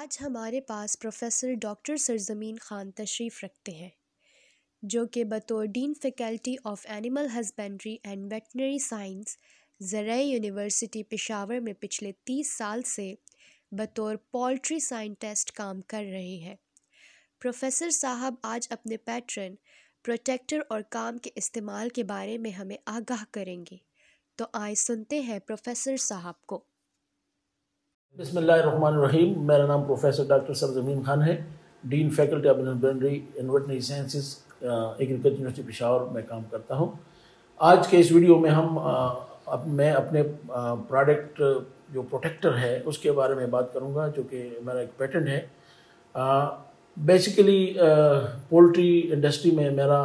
आज हमारे पास professor doctor सरजमीन ख़ान तशरीफ़ रखते हैं, जो कि बतौर dean faculty of animal husbandry and veterinary science ज़राई university Peshawar में पिछले तीस साल से बतौर पोल्ट्री साइंटिस्ट काम कर रहे हैं। प्रोफेसर साहब आज अपने पैटर्न, प्रोटेक्टर और काम के इस्तेमाल के बारे में हमें आगाह करेंगे तो आए सुनते हैं प्रोफेसर साहब को। बसमीम मेरा नाम प्रोफेसर डॉक्टर सरजमीन खान है। Dean faculty of husbandry and veterinary sciences agriculture university Peshawar में काम करता हूँ। आज के इस वीडियो में हम अब मैं अपने प्रोडक्ट, जो प्रोटेक्टर है, उसके बारे में बात करूँगा, जो कि मेरा एक पेटेंट है। बेसिकली पोल्ट्री इंडस्ट्री में मेरा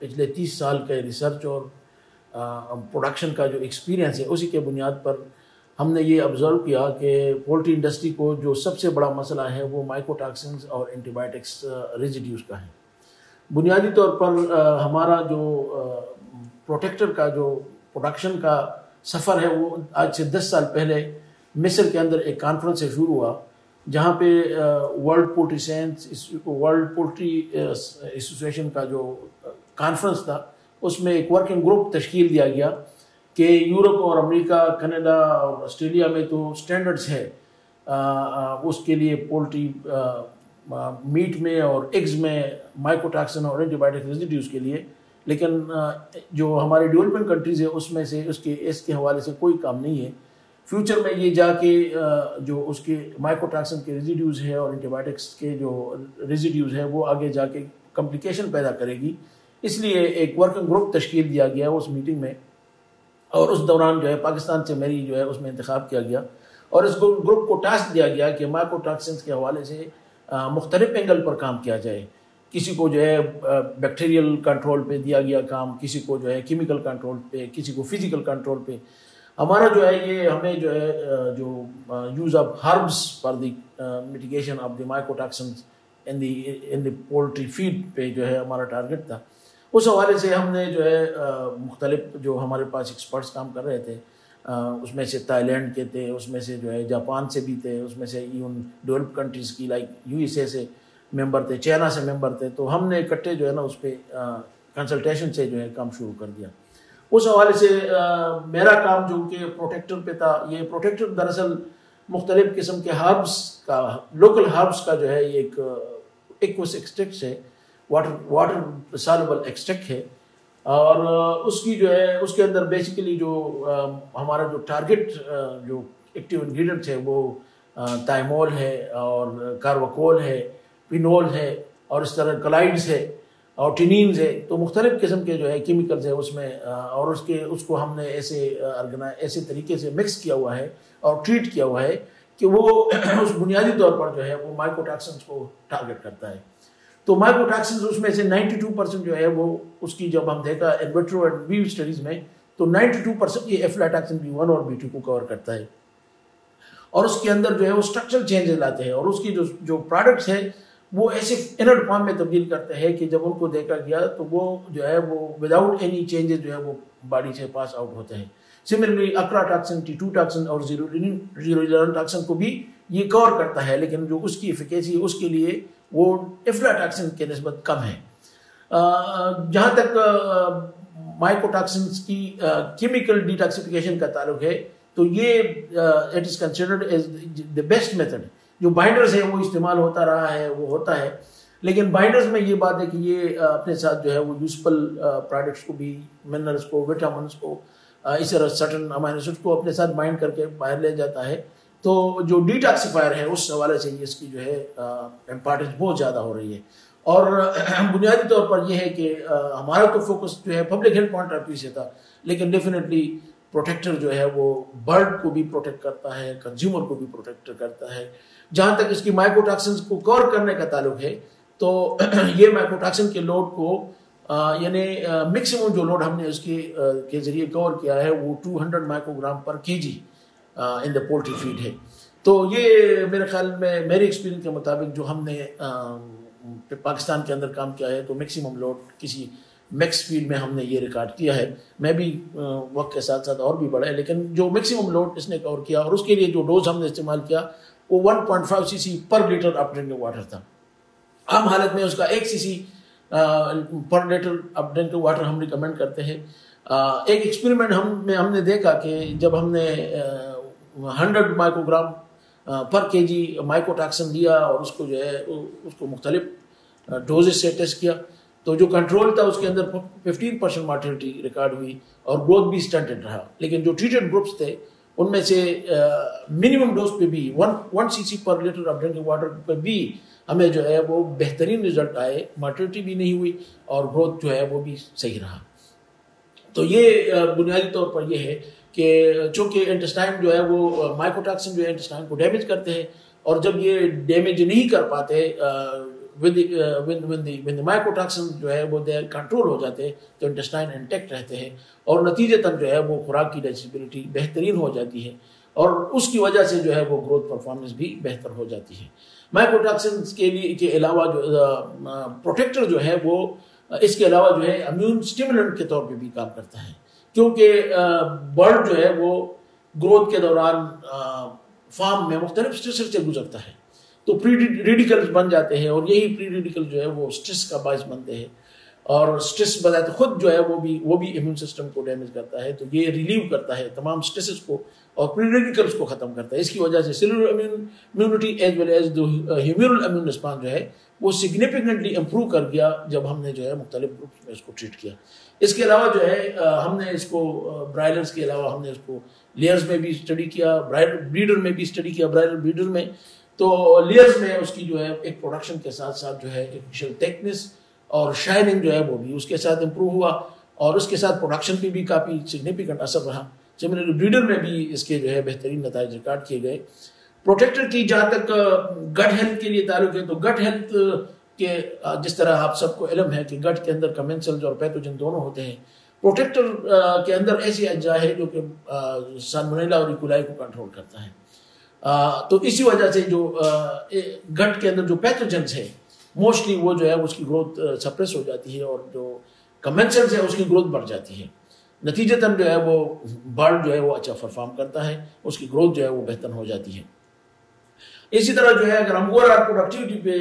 पिछले तीस साल के रिसर्च और प्रोडक्शन का जो एक्सपीरियंस है, उसी के बुनियाद पर हमने ये ऑब्ज़र्व किया कि पोल्ट्री इंडस्ट्री को जो सबसे बड़ा मसला है वो माइकोटाक्सिन्स और एंटीबायोटिक्स रेजिड्यूज का है। बुनियादी तौर पर हमारा जो प्रोटेक्टर का जो प्रोडक्शन का सफ़र है वो आज से दस साल पहले मिस्र के अंदर एक कॉन्फ्रेंस से शुरू हुआ, जहाँ पे world poultry science world poultry association का जो कॉन्फ्रेंस था, उसमें एक वर्किंग ग्रुप तश्कील दिया गया। कि यूरोप और अमेरिका, कनाडा और ऑस्ट्रेलिया में तो स्टैंडर्ड्स है। उसके लिए पोल्ट्री मीट में और एग्स में माइकोटाक्सिन और एंटीबायोटिक रेजिड्यूज के लिए। लेकिन जो हमारे डेवलपमेंट कंट्रीज़ है, उसमें से उसके, इसके हवाले से कोई काम नहीं है। फ्यूचर में ये जाके जो उसके माइकोटाक्सिन के रेजिड्यूज है और एंटीबायोटिक्स के जो रेजिड्यूज है, वो आगे जाके कम्प्लिकेशन पैदा करेगी। इसलिए एक वर्किंग ग्रुप तश्कील दिया गया उस मीटिंग में। और उस दौरान जो है पाकिस्तान से मेरी जो है उसमें इंतखब किया गया। और इस ग्रुप को टास्क दिया गया कि माइकोटाक्सिन के हवाले से मुख्तलिफ़ एंगल पर काम किया जाए। किसी को जो है बैक्टीरियल कंट्रोल पे दिया गया काम, किसी को जो है केमिकल कंट्रोल पे, किसी को फ़िज़िकल कंट्रोल पे। हमारा जो है ये, हमें जो है जो use of herbs for the mitigation of the mycotoxin in the in the poultry feed पे जो है हमारा टारगेट था। उस हवाले से हमने जो है मुख्तलिफ़ जो हमारे पास एक्सपर्ट्स काम कर रहे थे उसमें से थाईलैंड के थे उसमें से जो है जापान से भी थे उसमें से इवन डेवलप कंट्रीज़ की लाइक यूएसए से मेंबर थे चाइना से मेंबर थे तो हमने इकट्ठे जो है ना उस पर कंसल्टेशन से जो है काम शुरू कर दिया। उस हवाले से आ, मेरा काम जो कि प्रोटेक्टर पे था ये प्रोटेक्टर दरअसल मुख्तलिफ़ किस्म के हर्ब्स का लोकल हर्ब्स का जो है ये एक एक्वस एक्सट्रैक्ट है वाटर वाटर सालबल एक्सट्रैक्ट है। और उसकी जो है उसके अंदर बेसिकली जो आ, हमारा जो टारगेट जो एक्टिव इंग्रेडिएंट्स है वो ताइमोल है और कार्वाकोल है पिनोल है और इस तरह कलाइड्स है और टिनीन्स है। तो मुख्तलिफ़ किस्म के जो है केमिकल्स है उसमें और उसके उसको हमने ऐसे ऑर्गेना ऐसे तरीके से मिक्स किया हुआ है और ट्रीट किया हुआ है कि वो उस बुनियादी तौर पर जो है वो माइकोटाक्सिन्स को टारगेट करता है। तो माइकोटाक्सिन उसमें से 92 परसेंट जो है वो उसकी जब हम देखा एडवेट्रो एंड वी स्टडीज़ में तो 92 परसेंट ये एफ्लाटैक्सिन बी वन और बी टू को कवर करता है। और उसके अंदर जो है वो स्ट्रक्चरल चेंजेस लाते हैं और उसकी जो जो प्रोडक्ट्स है, वो ऐसे इनर्ट फॉर्म में तब्दील करते हैं कि जब उनको देखा गया तो वो जो है वो विदाउट एनी चेंजेस जो है वो बॉडी से पास आउट होते हैं। Similarly ochratoxin T two toxin और ज़ीरो ज़ीरो टॉक्सिन को भी ये कवर करता है, लेकिन जो उसकी इफिकेसी उसके लिए वो इफ्लाटॉक्सिन के नस्बत कम है। जहाँ तक माइकोटॉक्सिन की केमिकल डिटॉक्सिफिकेशन का ताल्लुक है तो ये it is considered as the best method जो बाइंडर्स है, वो इस्तेमाल होता रहा है, वो होता है। लेकिन बाइंडर्स में ये बात है कि ये अपने साथ जो है, वो यूजफुल प्रोडक्ट्स को भी मिनरल्स को विटामिन को इस तरह सटन अमाइनो को अपने साथ बाइंड करके बाहर ले जाता है। तो जो डिटॉक्सीफायर है, उस हवाले से इसकी जो है इम्पॉर्टेंस बहुत ज़्यादा हो रही है। और बुनियादी तौर पर यह है कि हमारा तो फोकस जो है public health point of view से था, लेकिन डेफिनेटली प्रोटेक्टर जो है वो बर्ड को भी प्रोटेक्ट करता है कंज्यूमर को भी प्रोटेक्ट करता है। जहाँ तक इसकी माइकोटॉक्सिन को कवर करने का ताल्लुक है तो ये माइकोटॉक्सिन के लोड को यानी मिक्सिमम जो लोड हमने उसके के ज़रिए कवर किया है, वो 200 माइक्रोग्राम पर KG in the poultry feed है। तो ये मेरे ख्याल में, मेरे एक्सपीरियंस के मुताबिक जो हमने पाकिस्तान के अंदर काम किया है तो मैक्सिमम लोड किसी मैक्स फ़ील्ड में हमने ये रिकॉर्ड किया है। मैं भी वक्त के साथ साथ और भी बढ़ा है, लेकिन जो मैक्सिमम लोड इसने कवर किया और उसके लिए जो डोज हमने इस्तेमाल किया, वो 1.5 सीसी पर लीटर अप ड्रिंकिंग वाटर था। आम हालत में उसका एक सीसी पर लीटर अप ड्रिंकिंग वाटर हम रिकमेंड करते हैं। एक एक्सपेरिमेंट हम में हमने देखा कि जब हमने हंड्रेड माइक्रोग्राम पर के जी माइकोटाक्सन दिया और उसको जो है उसको मुख्तलिफ़ डोजेज से टेस्ट किया। तो जो कंट्रोल था, उसके अंदर 15 परसेंट मार्टिलिटी रिकॉर्ड हुई और ग्रोथ भी स्टंटेड रहा। लेकिन जो ट्रीटेड ग्रुप्स थे, उनमें से मिनिमम डोज पे भी वन वन सी पर लीटर ऑफ़ ड्रिंकिंग वाटर पे भी हमें जो है, वो बेहतरीन रिज़ल्ट आए। मार्टिलिटी भी नहीं हुई और ग्रोथ जो है, वो भी सही रहा। तो ये बुनियादी तौर पर यह है कि चूँकि इंटेस्टाइन जो है वो माइकोटॉक्सिन जो है इंटेस्टाइन को डैमेज करते हैं, और जब ये डैमेज नहीं कर पाते विद जो है वो दे कंट्रोल हो जाते हैं तो इंटेस्टाइन इंटेक्ट रहते हैं, और नतीजतन जो है वो खुराक की डाइजेबिलिटी बेहतरीन हो जाती है, और उसकी वजह से जो है वो ग्रोथ परफॉर्मेंस भी बेहतर हो जाती है। माइकोटॉक्सिन के लिए, के अलावा जो प्रोटेक्टर जो है वो, इसके अलावा जो है इम्यून स्टिमुलेंट के तौर पे भी काम करता है। क्योंकि बर्ड जो है वो ग्रोथ के दौरान फार्म में मुख्तलिफ़ स्ट्रेसर से गुजरता है। तो प्री रेडिकल्स बन जाते हैं और यही प्री रेडिकल जो है वो स्ट्रेस का बायस बनते हैं। और स्ट्रेस बनाए तो खुद जो है वो भी वो भी इम्यून सिस्टम को डैमेज करता है तो ये रिलीव करता है, तमाम स्ट्रेसेस को और प्री रेडिकल्स को ख़त्म करता है। इसकी वजह से cellular immunity as well as humoral immune response जो है, वो सिग्निफिकेंटली इम्प्रूव कर गया जब हमने जो है मुख्तलिफ़ ग्रुप्स में इसको ट्रीट किया। इसके अलावा जो है हमने इसको ब्रायलर्स के अलावा हमने इसको लेयर्स में भी स्टडी किया ब्राइडर ब्रीडर में भी स्टडी किया ब्राइडर ब्रीडर में। तो लेयर्स में उसकी जो है एक प्रोडक्शन के साथ साथ जो है इनिशियल थिकनेस और शाइनिंग जो है वो भी उसके साथ इम्प्रूव हुआ और उसके साथ प्रोडक्शन पे भी काफ़ी सिग्निफिकेंट असर रहा। सिमिलरली ब्रीडर में भी इसके जो है बेहतरीन नतज रिकॉर्ड किए गए। प्रोटेक्टर की जहाँ तक गट हेल्थ के लिए ताल्लुक है तो गट हेल्थ के जिस तरह आप सबको इलम है कि गट के अंदर कमेंसल्स और पैथोजन दोनों होते हैं प्रोटेक्टर के अंदर ऐसी अज्जा है जो कि सानमोनेला और इकुलाई को कंट्रोल करता है। तो इसी वजह से जो गट के अंदर जो पैथोजेंस है मोस्टली वो जो है, उसकी ग्रोथ सप्रेस हो जाती है और जो कमेंसल्स है, उसकी ग्रोथ बढ़ जाती है। नतीजतन जो है, वो बर्ड जो है, वो अच्छा परफॉर्म करता है, उसकी ग्रोथ जो है, वो बेहतर हो जाती है। इसी तरह जो है, अगर हम ओवरऑल प्रोडक्टिविटी पे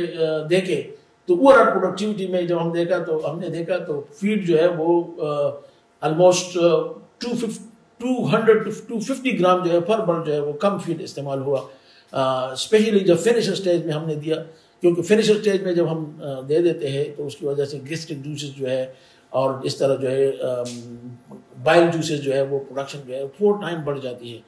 देखें तो ओवरऑल प्रोडक्टिविटी में जब हम देखा तो हमने देखा तो फ़ीड जो है, वो almost to two hundred to fifty gram जो है पर बर्ड जो है, वो कम फ़ीड इस्तेमाल हुआ। स्पेशली जब फिनिश स्टेज में हमने दिया क्योंकि फिनिश स्टेज में जब हम दे देते हैं तो उसकी वजह से गेस्ट्रिक जूसेस जो है और इस तरह जो है बाइल जूसेस जो है वो प्रोडक्शन जो है फोर टाइम बढ़ जाती है।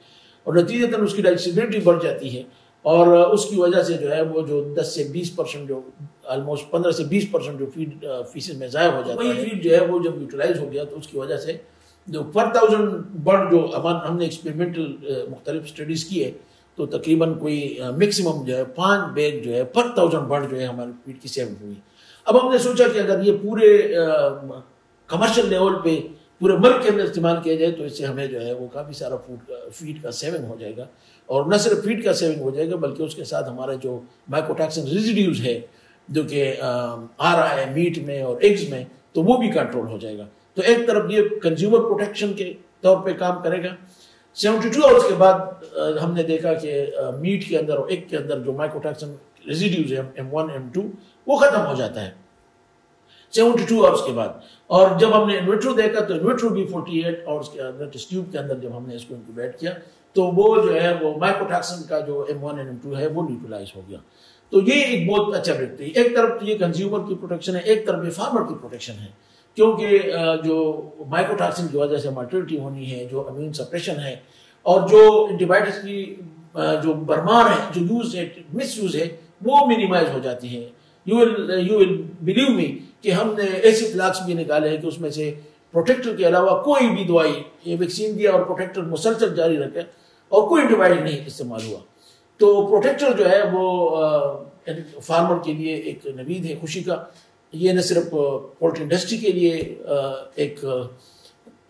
और नतीजतन उसकी डाइजेबिलिटी बढ़ जाती है। और उसकी वजह से जो है वो जो 10 से 20 परसेंट जो ऑलमोस्ट 15 से 20 परसेंट जो फ़ीड फीसेज में ज़ाया हो जाता है फ़ीड जो है वो जब यूटिलाइज हो गया तो उसकी वजह से जो पर थाउज़ेंड बर्ड जो अमान हमने एक्सपेरिमेंटल मुख्तलिफ़ स्टडीज़ की है तो तकरीबन कोई मैक्सिमम जो है पाँच बैग जो है पर थाउज़ेंड बर्ड जो है हमारे फ़ीड की सेवन हुई। अब हमने सोचा कि अगर ये पूरे कमर्शियल लेवल पे पूरे मुल्क के अंदर इस्तेमाल किया जाए तो इससे हमें जो है वो काफ़ी सारा फ़ूड का फ़ीड का सेविंग हो जाएगा। और न सिर्फ़ फ़ीड का सेविंग हो जाएगा, बल्कि उसके साथ हमारा जो माइकोटैक्सिन रिजिड्यूज है, जो कि आ रहा है मीट में और एग्स में तो वो भी कंट्रोल हो जाएगा। तो एक तरफ़ ये कंज्यूमर प्रोटेक्शन के तौर पे काम करेगा सेवेंटी टू आवर्स के बाद हमने देखा कि मीट के अंदर और एग के अंदर जो माइकोटैक्सिन रेजिड्यूज है एम वन एम टू वो ख़त्म हो जाता है। सेवेंटी टू आवर्स के बाद। और जब हमने इन्वर्टर देखा तो इन्वर्टर भी फोर्टी एट आवर्स के अंदर टेस्ट ट्यूब के अंदर जब हमने इसको इंक्यूबेट किया तो वो जो है, वो माइक्रोटैक्सन का जो M one and M two है, वो न्यूट्रलाइज हो गया। तो ये एक बहुत अच्छा थी एक तरफ़ तो ये कंज्यूमर की प्रोटेक्शन है, एक तरफ़ ये फार्मर की प्रोटेक्शन है। क्योंकि जो माइक्रोटॉक्सिन की वजह से मर्टिलिटी होनी है, जो अम्यून सप्रेशन है, और जो एंटीबायोटिक्स की जो बरमार है, जो यूज़ है मिस यूज़ है, वो मिनिमाइज हो जाती है। You will you will believe me कि हमने ऐसे फ्लाक्स भी निकाले हैं कि उसमें से प्रोटेक्टर के अलावा कोई भी दवाई, ये वैक्सीन दिया और प्रोटेक्टर मुसलसल जारी रखे, और कोई एंटीबायोटिक नहीं इस्तेमाल हुआ। तो प्रोटेक्टर जो है वो फार्मर के लिए एक नवीद है खुशी का ये न सिर्फ़ पोल्ट्री इंडस्ट्री के लिए एक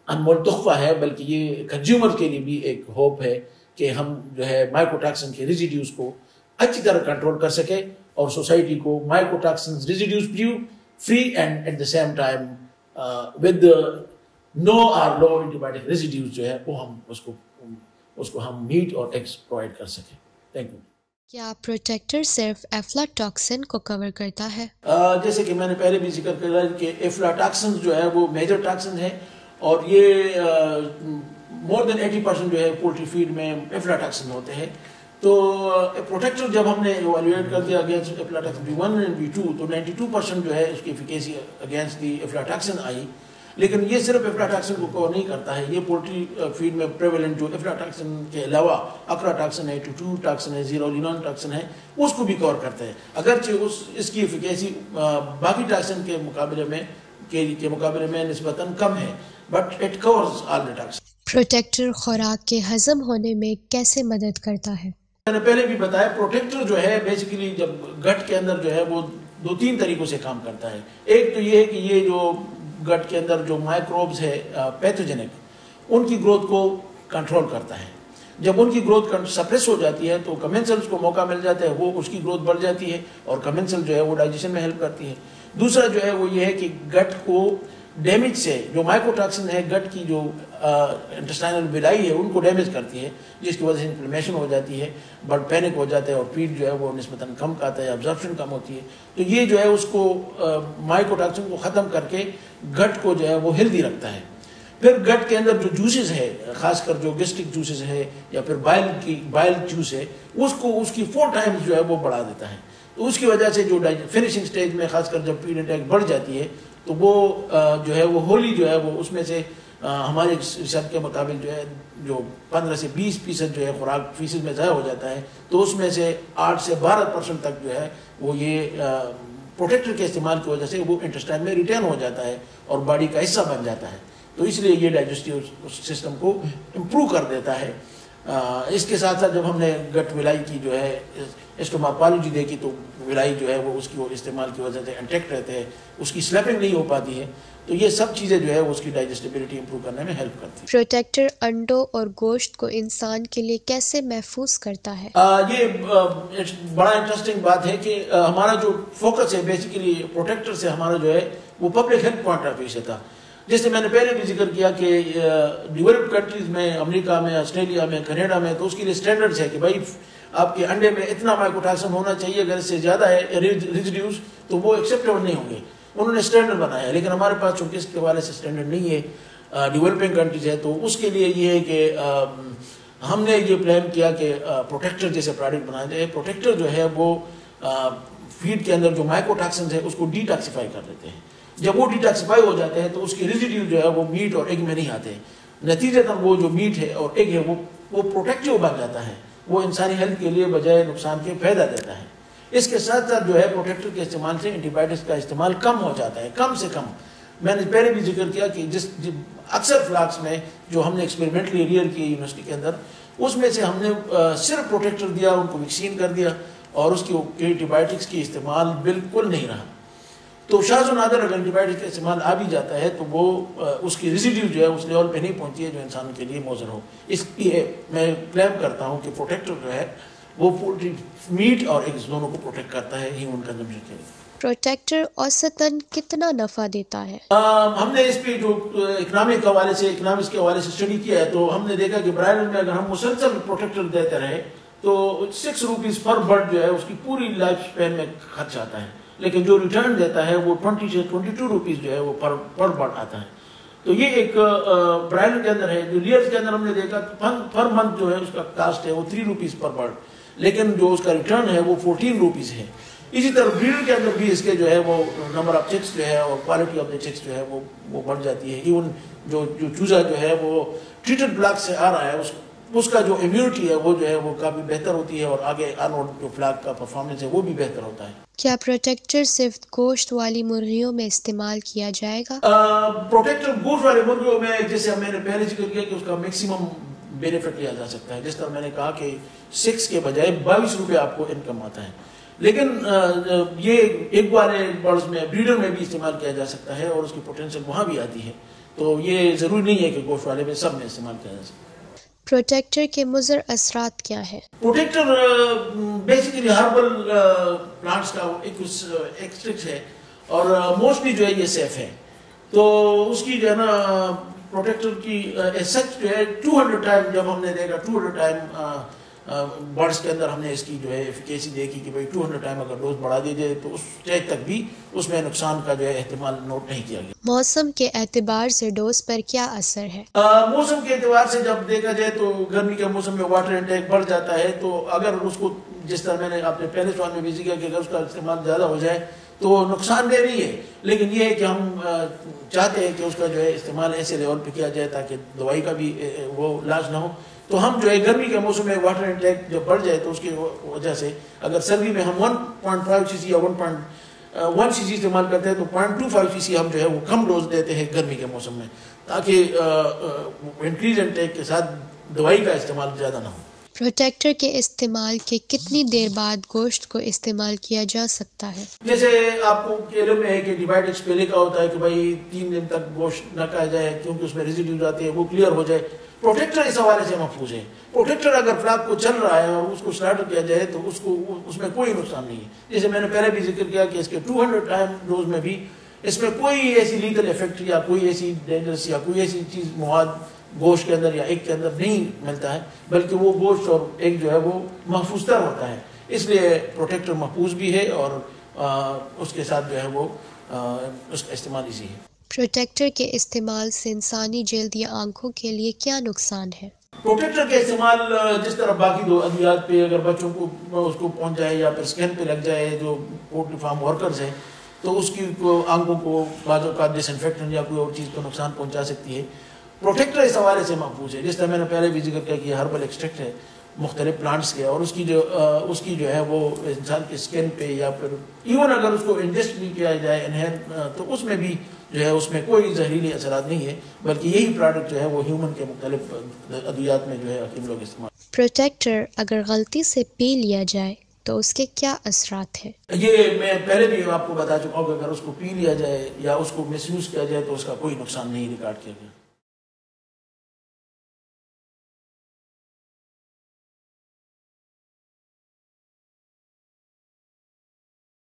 अनमोल तोहफा है बल्कि ये कंज्यूमर के लिए भी एक होप है कि हम जो है माइकोटॉक्सिन के रिजिड्यूज को अच्छी तरह कंट्रोल कर सके और सोसाइटी को mycotoxin residues and at the same time uh, with the no or low antibiotic जो है वो हम उसको उसको हम मीट और एग्स प्रोवाइड कर सकें। थैंक यू क्या प्रोटेक्टर सिर्फ़ एफ्लाटॉक्सिन को कवर करता है? आ, जैसे कि मैंने पहले भी ज़िक्र किया कि एफ्लाटॉक्सिन जो है वो मेजर टॉक्सिन है और ये मोर देन 80 परसेंट जो है पोल्ट्री फ़ीड में एफ्लाटॉक्सिन होते हैं। तो प्रोटेक्टर जब हमने इवेलुएट कर दिया against aflatoxin B one and B two तो 92 परसेंट जो है उसकी एफिकेसी अगेंस्ट दी एफ्लाटॉक्सिन आई। लेकिन ये सिर्फ़ एफ्लाटॉक्सिन को कवर नहीं करता है। ये पोल्ट्री फ़ीड में प्रेवलेंट जो एफ्लाटॉक्सिन के अलावा अक्राटॉक्सिन है टू टॉक्सिन है जीरोलिनॉन टॉक्सिन है उसको भी कवर करते हैं। अगरचे उस इसकी एफिकेसी बाकी टॉक्सिन के मुकाबले में के, के मुकाबले में नस्बता कम है। But it covers all the toxin protector खुराक के हजम होने में कैसे मदद करता है? मैंने पहले भी बताया प्रोटेक्टर जो है बेसिकली जब गट के अंदर जो है वो दो तीन तरीकों से काम करता है। एक तो ये है कि ये जो गट के अंदर जो माइक्रोब्स है पैथोजेनिक उनकी ग्रोथ को कंट्रोल करता है। जब उनकी ग्रोथ सप्रेस हो जाती है तो कमेंसल्स को मौका मिल जाता है, वो उसकी ग्रोथ बढ़ जाती है और कमेंसल जो है, वो डाइजेशन में हेल्प करती है। दूसरा जो है, वो ये है कि गट को डैमेज से, जो माइक्रोटॉक्सिन है, गट की जो इंटेस्टाइनल बिलाई है, उनको डैमेज करती है, जिसकी वजह से इन्फ्लेमेशन हो जाती है बट पैनिक हो जाता है और पीठ जो है, वो नस्बता कम खाता है ऑब्जर्प्शन कम होती है। तो ये जो है, उसको माइक्रोटॉक्सिन को ख़त्म करके गट को जो है वो हेल्दी रखता है। फिर गट के अंदर जो जूसेस है, खासकर जो गेस्टिक जूसेस है या फिर बाइल की बाइल जूस है, उसको, उसकी फोर टाइम्स जो है वो बढ़ा देता है। तो उसकी वजह से जो फिनिशिंग स्टेज में खासकर जब पीड अटैक बढ़ जाती है तो वो जो है वो होली जो है वो उसमें से हमारे रिसर्च के मुताबिक जो है, जो पंद्रह से बीस फ़ीसद जो है खुराक फ़ीसद में ज़ाया हो जाता है तो उसमें से आठ से बारह परसेंट तक जो है वो ये प्रोटेक्टर के इस्तेमाल की वजह से वो इंटेस्टाइन में रिटर्न हो जाता है और बॉडी का हिस्सा बन जाता है। तो इसलिए ये डाइजेस्टिव सिस्टम को इम्प्रूव कर देता है। आ, इसके साथ साथ जब हमने गट विलाई की जो है एस्टोमापोलॉजी देखी तो विलाई जो है वो उसकी इस्तेमाल की वजह से इंटेक्ट रहते हैं उसकी स्लैपिंग नहीं हो पाती है। तो ये सब चीज़ें जो है वो उसकी डाइजेस्टिबिलिटी इंप्रूव करने में हेल्प करती है। प्रोटेक्टर अंडों और गोश्त को इंसान के लिए कैसे महफूज करता है? आ, ये आ, बड़ा इंटरेस्टिंग बात है कि आ, हमारा जो फोकस है बेसिकली प्रोटेक्टर से हमारा जो है वो public health point of view से था। जैसे मैंने पहले भी ज़िक्र किया कि डेवलप्ड कंट्रीज़ में अमेरिका में ऑस्ट्रेलिया में कनेडा में तो उसके लिए स्टैंडर्ड्स है कि भाई आपके अंडे में इतना माइक्रोटाक्सिन होना चाहिए अगर इससे ज़्यादा है रिजड्यूस तो वो एक्सेप्टेबल नहीं होंगे। उन्होंने स्टैंडर्ड बनाया, लेकिन हमारे पास चूँकि इसके हवाले से स्टैंडर्ड नहीं है डेवलपिंग कंट्रीज़ है तो उसके लिए ये है कि हमने ये प्लान किया कि प्रोटेक्टर जैसे प्रोडक्ट बनाए जाए। प्रोटेक्टर जो है वो फ़ीड के अंदर जो माइक्रोटाक्सिन है, उसको डिटॉक्सीफाई कर देते हैं। जब वो डिटॉक्सीफाई हो जाते हैं तो उसके रिजिड्यू जो है वो मीट और एग में नहीं आते नतीजतन वो जो मीट है और एग है, वो वो प्रोटेक्टिव बन जाता है। वो इंसानी हेल्थ के लिए बजाय नुकसान के फ़ायदा देता है। इसके साथ साथ जो है प्रोटेक्टर के इस्तेमाल से एंटीबायोटिक्स का इस्तेमाल कम हो जाता है, कम से कम। मैंने पहले भी ज़िक्र किया कि जिस अक्सर फ्लाक्स में जो हमने एक्सपेरिमेंटली रियर किए यूनिवर्सिटी के अंदर, उसमें से हमने सिर्फ़ प्रोटेक्टर दिया, उनको वैक्सीन कर दिया और उसकी एंटीबायोटिक्स की इस्तेमाल बिल्कुल नहीं रहा। तो शाज नादर अगर एंटीबायोटिक का इस्तेमाल आ भी जाता है तो वो उसकी रिजिड्यू जो है, उस लेवल पे नहीं पहुँचती है जो इंसान के लिए मौजूद हो। इसलिए मैं क्लेम करता हूँ कि प्रोटेक्टर जो है वो पोल्ट्री मीट और एग्स दोनों को प्रोटेक्ट करता है ह्यूमन कंजम्पशन के लिए प्रोटेक्टर औसतन कितना नफा देता है? आ, हमने इस पे जो इकोनॉमिक हवाले से इकोनॉमिक्स के हवाले से स्टडी किया है तो हमने देखा कि ब्राइडल में अगर हम मुसलसल प्रोटेक्टर देते रहे तो सिक्स रुपीज़ पर बर्ड जो है उसकी पूरी लाइफ स्पेन में खर्च आता है। लेकिन जो रिटर्न देता है वो ट्वेंटी से ट्वेंटी टू रुपीज़ जो है वो पर पर बर्ड आता है। तो ये एक ब्रांड के अंदर है जो लियर्स के अंदर हमने देखा पर मंथ जो है उसका कास्ट है वो थ्री रुपीज़ पर बर्ड लेकिन जो उसका रिटर्न है वो फोर्टीन रुपीज़ है। इसी तरह ब्रीडर के अंदर भी इसके जो है वो नंबर ऑफ़ चिक्स जो है और क्वालिटी ऑफ़ द चिक्स जो है वो वो बढ़ जाती है। इवन जो जो चूजा जो है वो ट्रीटेड ब्लॉक से आ रहा है उस उसका जो इम्यूनिटी है वो जो है वो काफ़ी बेहतर होती है और आगे आनोड जो फ्लैग का परफॉर्मेंस है वो भी बेहतर होता है। क्या प्रोटेक्टर सिर्फ़ गोश्त वाली मुर्गियों में इस्तेमाल किया जाएगा? प्रोटेक्टर गोश्त वाली मुर्गियों में जैसे मैंने पहले ज़िक्र किया कि उसका मैक्सिमम बेनिफिट लिया जा सकता है जिस तरह मैंने कहा कि सिक्स के बजाय बाईस रुपये आपको इनकम आता है। लेकिन ये एक वाले बर्ड्स में ब्रीडर में भी इस्तेमाल किया जा सकता है और उसकी पोटेंशियल वहाँ भी आती है। तो ये ज़रूरी नहीं है कि गोश्त वाले में सब में इस्तेमाल किया जा सकता है प्रोटेक्टर के मुजर असरात क्या है? प्रोटेक्टर बेसिकली हर्बल प्लांट्स का एक एक्सट्रिक्ट uh, है और मोस्टली जो है ये सेफ़ है। तो उसकी जो है ना प्रोटेक्टर की सच uh, जो है 200 टाइम जब हमने देखा 200 टाइम बर्ड्स के अंदर हमने इसकी जो है एफिकेसी देखी कि भाई 200 टाइम अगर डोज बढ़ा दी जाए तो उस स्टेज तक भी उसमें नुकसान का जो है अहतमाल नोट नहीं किया गया। मौसम के एतबार से डोज पर क्या असर है? मौसम के एतबार से जब देखा जाए तो गर्मी के मौसम में वाटर इंटेक बढ़ जाता है तो अगर उसको जिस तरह मैंने आपने पहले सवाल में भी किया कि अगर उसका इस्तेमाल ज़्यादा हो जाए तो नुकसानदेह नहीं है। लेकिन ये है कि हम चाहते हैं कि उसका जो है इस्तेमाल ऐसे लेवल पे किया जाए ताकि दवाई का भी वो इलाज ना हो। तो हम जो है गर्मी के मौसम में वाटर इंटेक जब बढ़ जाए तो उसकी वजह से अगर सर्दी में हम one point five C C या one point one C C इस्तेमाल करते हैं तो point two five C C हम जो है वो कम डोज देते हैं गर्मी के मौसम में, ताकि इंक्रीज इंटेक के साथ दवाई का इस्तेमाल ज़्यादा ना हो। प्रोटेक्टर के इस्तेमाल के कितनी देर बाद गोश्त को इस्तेमाल किया जा सकता है? जैसे आपको केले में है कि डिवाइड पहले का होता है कि भाई तीन दिन तक गोश्त न खाया जाए, क्योंकि उसमें रिजिड्यूज आते हैं, वो क्लियर हो जाए। प्रोटेक्टर इस हवाले से महफूज है प्रोटेक्टर अगर फ्लाग को चल रहा है और उसको स्टार्ट किया जाए तो उसको, उसमें कोई नुकसान नहीं है। जैसे मैंने पहले भी ज़िक्र किया कि इसके 200 टाइम डोज में भी इसमें कोई ऐसी लीगल इफ़ेक्ट या कोई ऐसी डेंजरस या कोई ऐसी चीज़, मुहाद गोश्त के अंदर या एक के अंदर नहीं मिलता है बल्कि वो गोश्त और एक जो है वो महफूज तर होता है। इसलिए प्रोटेक्टर महफूज भी है और आ, उसके साथ जो है वो आ, उसका इस्तेमाल इजी है। प्रोटेक्टर के इस्तेमाल से इंसानी जल्द या आँखों के लिए क्या नुकसान है? प्रोटेक्टर के इस्तेमाल जिस तरह बाकी दो अदियात पे अगर बच्चों को उसको पहुँच जाए या फिर स्कैन पे लग जाए जो पोल्ट्री फार्म वर्कर्स हैं तो उसकी आँखों को बाजों का डिसइनफेक्शन या कोई और चीज़ को नुकसान पहुँचा सकती है। प्रोटेक्टर इस हवाले से महफूज है जिस तरह मैंने पहले भी ज़िक्र किया कि हर्बल एक्सट्रैक्ट है मुख्तलिफ़ प्लांट्स के और उसकी जो आ, उसकी जो है वो इंसान के स्किन पे या फिर इवन अगर उसको इंजेस्ट भी किया जाए इनहेल तो उसमें भी जो है उसमें कोई जहरीली असरात नहीं है बल्कि यही प्रोडक्ट जो है वो ह्यूमन के मुख्तलिफ़ अद्वियात में जो है हकीम लोग इस्तेमाल प्रोटेक्टर अगर गलती से पी लिया जाए तो उसके क्या असरात हैं? ये मैं पहले भी आपको बता चुका हूँ अगर उसको पी लिया जाए या उसको मिसयूज़ किया जाए तो उसका कोई नुकसान नहीं रिकॉर्ड किया गया।